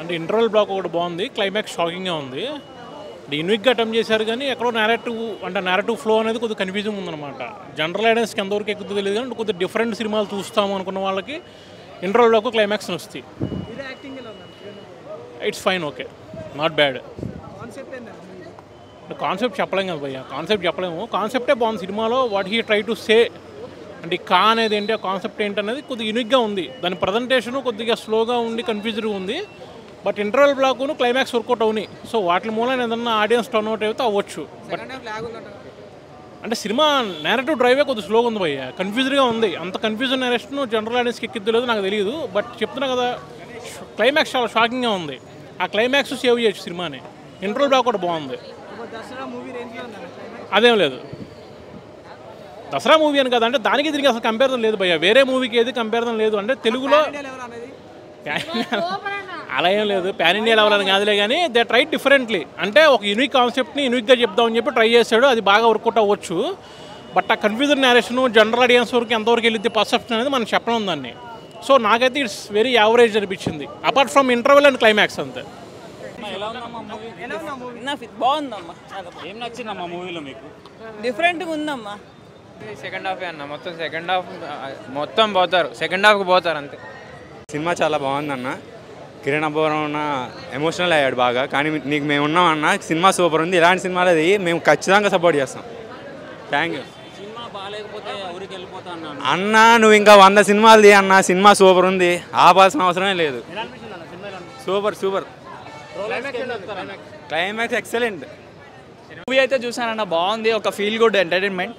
అంటే interval block ఒకటి బాగుంది క్లైమాక్స్ షాకింగ్గా ఉంది. యూనిక్గా అటెంప్ట్ చేశారు కానీ ఎక్కడో నేరేటివ్ అంటే నేరేటివ్ ఫ్లో అనేది కొద్దిగా కన్ఫ్యూజింగ్ ఉందన్నమాట. జనరల్ ఐడెన్స్కి ఎంతవరకు ఎక్కుతుందో తెలియదు కానీ కొద్దిగా డిఫరెంట్ సినిమాలు చూస్తాము అనుకున్న వాళ్ళకి ఇంటర్వల్ బ్లాక్ క్లైమాక్స్ వస్తాయి. It's fine okay not bad concept ఏంటంటే కాన్సెప్ట్ చెప్పలేం కదా భయ్య కాన్సెప్ట్ చెప్పలేము. కాన్సెప్టే బాగుంది. సినిమాలో what he try to say అంటే ఈ కా అనేది ఏంటి ఆ కాన్సెప్ట్ ఏంటి అనేది కొద్దిగా యూనిక్గా ఉంది. దాని ప్రజెంటేషన్ కొద్దిగా స్లోగా ఉండి కన్ఫ్యూజ్డ్గా ఉంది. బట్ ఇంటర్వల్ బ్లాక్ను క్లైమాక్స్ వర్కౌట్ అవునాయి సో వాటి మూలన ఏదన్నా ఆడియన్స్ టర్న్ అవుట్ అయితే అవ్వచ్చు. బట్ అంటే సినిమా నేరేటివ్ డ్రైవే కొద్దిగా స్లోగా ఉంది భయ్య. కన్ఫ్యూజ్డ్గా ఉంది. అంత కన్ఫ్యూజన్ నేరేషన్ జనరల్ ఆడియన్స్కి ఎక్కిద్దో లేదో నాకు తెలియదు బట్ చెప్తున్నా కదా క్లైమాక్స్ చాలా షాకింగ్గా ఉంది. ఆ క్లైమాక్స్ సేవ్ చేయొచ్చు సినిమాని. ఇంటర్వల్ బ్లాక్ కూడా బాగుంది. అదేం లేదు. దసరా మూవీ అని కదా అంటే దానికి దీనికి అసలు కంపారిజన్ లేదు భయ్య. వేరే మూవీకి ఏది కంపారిజన్ లేదు. అంటే తెలుగులో ఇండియా లెవెల్ అనేది? అలా ఏం లేదు. పాన్ ఇండియా లెవెల్ అని కాదులే కానీ దే ట్రై డిఫరెంట్లీ అంటే ఒక యూనిక్ కాన్సెప్ట్ని యూనిక్గా చెప్దామని చెప్పి ట్రై చేశాడు. అది బాగా వర్కౌట్ అవ్వచ్చు. బట్ ఆ కన్ఫ్యూజన్ నేరేషన్ జనరల్ ఆడియన్స్ వరకు ఎంతవరకు వెళ్ళింది పర్సెప్షన్ అనేది మనం చెప్పలేం దాన్ని. సో నాకైతే ఇట్స్ వెరీ యావరేజ్ అనిపించింది. Apart from interval and climax అంతే. బాగుందమ్మా. చాలా ఏం నచ్చిందమ్మా మూవీలో మీకు? డిఫరెంట్గా ఉందమ్మా. సెకండ్ హాఫ్ అన్న. మొత్తం సెకండ్ హాఫ్ మొత్తం పోతారు. సెకండ్ హాఫ్కి పోతారు అంతే. సినిమా చాలా బాగుందన్న కిరణ్ అబ్బవరం ఎమోషనల్ అయ్యాడు బాగా. కానీ నీకు మేము ఉన్నామన్న సినిమా సూపర్ ఉంది. ఇలాంటి సినిమాలు అది మేము ఖచ్చితంగా సపోర్ట్ చేస్తాం. థ్యాంక్ యూ సినిమా బాగాలేకపోతే ఊరికి వెళ్ళిపోతా అన్నాను అన్న. నువ్వు ఇంకా వంద సినిమాలు తీ అన్న. సినిమా సూపర్ ఉంది. ఆపాల్సిన అవసరమే లేదు. Super super. Climax excellent movie అయితే చూసానన్న బాగుంది. ఒక ఫీల్ గుడ్ ఎంటర్టైన్మెంట్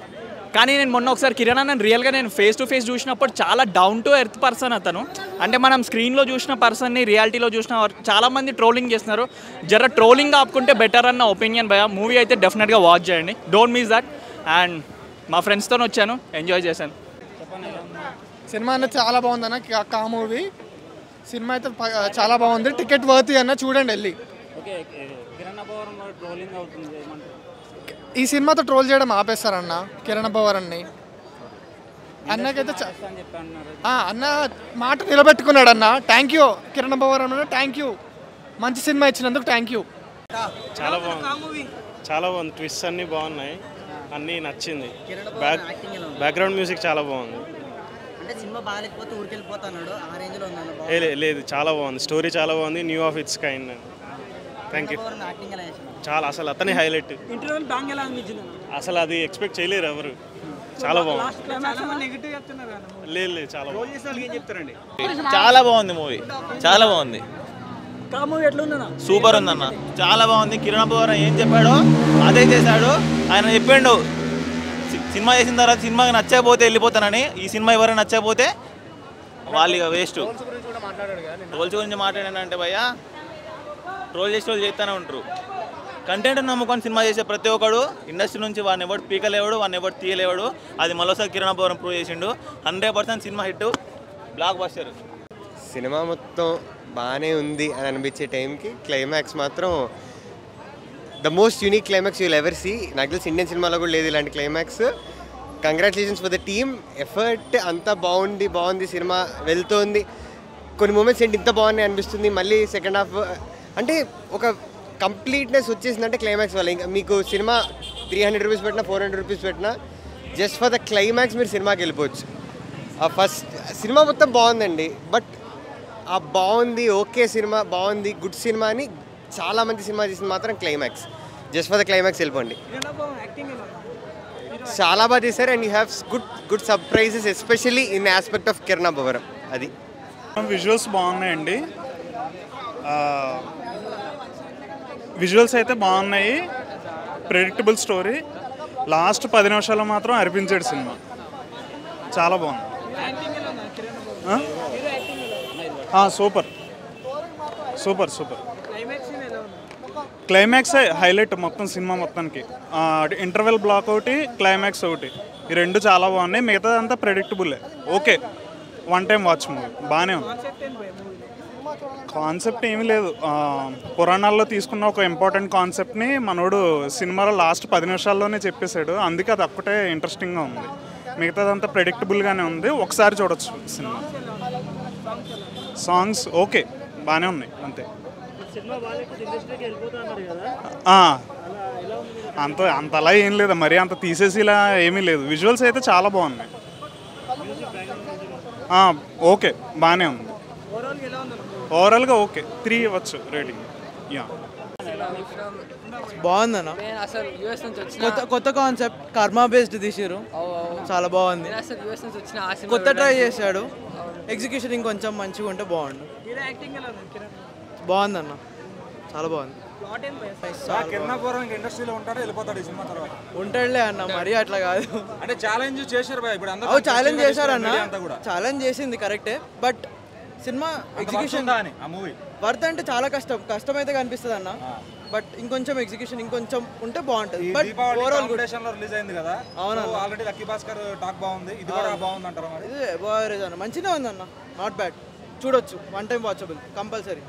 కానీ నేను మొన్న ఒకసారి కిరణ్ అన్న రియల్గా నేను ఫేస్ టు ఫేస్ చూసినప్పుడు చాలా డౌన్ టు ఎర్త్ పర్సన్ అతను. అంటే మనం స్క్రీన్లో చూసిన పర్సన్ని రియాలిటీలో చూసిన వారు- చాలా మంది ట్రోలింగ్ చేస్తున్నారు. జర ట్రోలింగ్ ఆపుకుంటే బెటర్ అన్న ఒపీనియన్ భయ. మూవీ అయితే డెఫినెట్గా వాచ్ చేయండి. డోంట్ మిస్ దట్ అండ్ మా ఫ్రెండ్స్తో వచ్చాను. ఎంజాయ్ చేశాను. సినిమా అనేది చాలా బాగుంది అన్న. కా- మూవీ సినిమా అయితే చాలా బాగుంది. టికెట్ వర్త్ అన్న. చూడండి వెళ్ళి. ఈ సినిమాతో ట్రోల్ చేయడం ఆపేస్తారన్న కిరణ్ భవరన్ని అన్నకైతే చ- అని చెప్పి అన్నారు ఆ, అన్న మాట నిలబెట్టుకున్నాడు అన్న థ్యాంక్ యూ కిరణ్ భవరం అన్న. థ్యాంక్ యూ మంచి సినిమా ఇచ్చినందుకు థ్యాంక్ యూ చాలా బాగుంది. చాలా బాగుంది. ట్విస్ట్ అన్నీ బాగున్నాయి. అన్నీ నచ్చింది. బ్యాక్ బ్యాక్గ్రౌండ్ మ్యూజిక్ చాలా బాగుంది. లేదు చాలా బాగుంది. స్టోరీ చాలా బాగుంది. New of it's kind thank you చాలా అసలు అతనే హైలైట్ అసలు అది ఎక్స్పెక్ట్ చేయలేరు ఎవరు. చాలా బాగుంది. లేదు లేదు చాలా బాగుంది. ఏం చెప్తారండి? చాలా బాగుంది మూవీ చాలా బాగుంది. సూపర్ ఉందన్న? చాలా బాగుంది. కిరణ్ అబ్బవరం ఏం చెప్పాడో అదే చేశాడు. ఆయన చెప్పిండు. సినిమా చేసిన తర్వాత సినిమాకి నచ్చకపోతే వెళ్ళిపోతానని. ఈ సినిమా ఎవరైనా నచ్చకపోతే వాళ్ళు ఇక వేస్ట్ రోల్స్ గురించి మాట్లాడానంటే భయ్యా ట్రోల్ చేసే వాళ్ళు చేస్తూనే ఉంటారు. కంటెంట్ నమ్ముకొని సినిమా చేసే ప్రతి ఒక్కడు ఇండస్ట్రీ నుంచి వాడిని ఎవడు పీకలేవాడు వాడిని ఎవడు తీయలేవాడు అది మరోసారి కిరణ్ అబ్బవరం ప్రూవ్ చేసిండు. హండ్రెడ్ పర్సెంట్ సినిమా హిట్ బ్లాక్ బస్టర్ సినిమా మొత్తం బాగానే ఉంది అని అనిపించే టైంకి క్లైమాక్స్ మాత్రం the most unique climax you'll ever see నాకు తెలిసి ఇండియన్ సినిమాలో కూడా లేదు ఇలాంటి climax congratulations for the team effort అంతా బాగుంది బాగుంది సినిమా వెళ్తోంది. కొన్ని మూమెంట్స్ ఏంటి ఇంత బాగున్నాయి అనిపిస్తుంది. మళ్ళీ సెకండ్ హాఫ్ అంటే ఒక కంప్లీట్నెస్ వచ్చేసిందంటే క్లైమాక్స్ వల్ల. ఇంకా మీకు సినిమా త్రీ హండ్రెడ్ రూపీస్ పెట్టినా ఫోర్ హండ్రెడ్ రూపీస్ పెట్టినా జస్ట్ ఫర్ ద క్లైమాక్స్ మీరు సినిమాకి వెళ్ళిపోవచ్చు. ఆ ఫస్ట్ సినిమా మొత్తం బాగుందండి. బట్ ఆ బాగుంది ఓకే సినిమా బాగుంది గుడ్ సినిమా అని చాలా మంది సినిమా చేసింది మాత్రం climax just for the climax వెళ్ళిపోండి. చాలా బాగా చేశారు and you have good good surprises especially in aspect of Kiran Abbavaram అది. విజువల్స్ బాగున్నాయండి. విజువల్స్ అయితే బాగున్నాయి. ప్రెడిక్టబుల్ స్టోరీ లాస్ట్ పది నిమిషాలు మాత్రం అనిపించాడు సినిమా. చాలా బాగుంది. Super. Super super. Climax highlight మొత్తం సినిమా మొత్తానికి. ఇంటర్వెల్ బ్లాక్ ఒకటి క్లైమాక్స్ ఒకటి. ఈ రెండు చాలా బాగున్నాయి. మిగతాదంతా ప్రెడిక్టబులే okay one time watch movie బాగానే ఉంది. కాన్సెప్ట్ ఏమి ఏమీ లేదు పురాణాల్లో తీసుకున్న ఒక ఇంపార్టెంట్ కాన్సెప్ట్ని మనోడు సినిమాలో లాస్ట్ పది నిమిషాల్లోనే చెప్పేశాడు. అందుకే అది ఒక్కటే ఇంట్రెస్టింగ్గా ఉంది. మిగతాదంతా ప్రెడిక్టబుల్గానే ఉంది. ఒకసారి చూడొచ్చు సినిమా. సాంగ్స్ ఓకే బాగానే ఉన్నాయి అంతే. అంత అంత అలా అంత అంతలా ఏం లేదు. మరి అంత తీసేసి ఇలా ఏమీ లేదు. విజువల్స్ అయితే చాలా బాగున్నాయి. ఓకే బాగానే ఉంది. ఓవరాల్గా ఓకే త్రీ ఇవ్వచ్చు రేటింగ్ యా బాగుందన్న. అసలు యూఎస్ నుంచి వచ్చిన కొత్త కొత్త కాన్సెప్ట్ కర్మా బేస్డ్ తీసిరు చాలా బాగుంది. నేను అసలు యూఎస్ నుంచి వచ్చిన ఆ సినిమా కొత్త ట్రై చేశాడు. ఎగ్జిక్యూషన్ ఇంకొంచెం మంచిగా ఉంటే బాగుండు. హీరో యాక్టింగ్ ఎలా ఉంది? కిరణ్? బాగుందన్న. చాలా బాగుంది. ప్లాట్ ఏం కిరణాపురం ఇండస్ట్రీలో ఉంటాడు వెళ్ళిపోతాడు ఈ సినిమా తర్వాత. ఉంటాడులే అన్న మరీ అట్లా కాదు. అంటే ఛాలెంజ్ చేశారు ఛాలెంజ్ అంతా కూడా. ఛాలెంజ్ చేసింది కరెక్టే బట్ సినిమా ఎగ్జిక్యూషన్ అని ఆ మూవీ. వర్త్ అంటే చాలా కష్టం. కష్టం అయితే కనిపిస్తుంది అన్న బట్ ఇంకొంచెం ఎగ్జిక్యూషన్ ఇంకొంచెం ఉంటే బాగుంటుంది. బట్ ఓవరాల్లో రిలీజ్ అయింది కదా. ఆల్రెడీ లక్కీ భాస్కర్ టాక్ బాగుంది. ఇది కూడా బాగుంది అంటారా ఇది బాగా మంచిగా ఉంది అన్న నాట్ బ్యాడ్ చూడొచ్చు. One time watchable compulsory